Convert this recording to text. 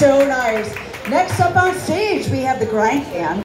So nice. Next up on stage, we have the Grind band.